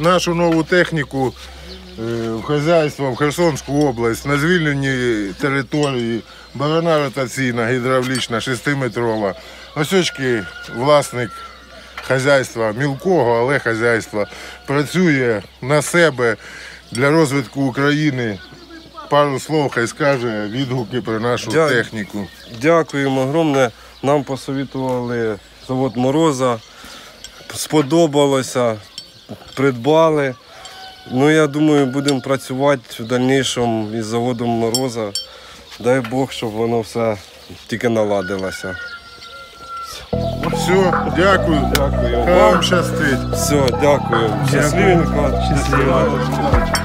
нашу нову техніку е, в хазяйство в Херсонську область на звільненій території. Борона ротаційна, гідравлічна, 6-метрова. Осьочки власник хазяйства, мілкого, але хазяйства, працює на себе для розвитку України. Пару слов хай скаже відгуки про нашу Дя- техніку. Дякуємо огромне. Нам посовітували завод Мороза. Сподобалося, придбали. Ну, я думаю, будемо працювати в дальнішому із заводом Мороза. Дай Бог, щоб воно все тільки наладилося. Все, дякую. Дякую вам. щастить. Все, дякую. Щасливенько. Щасливо.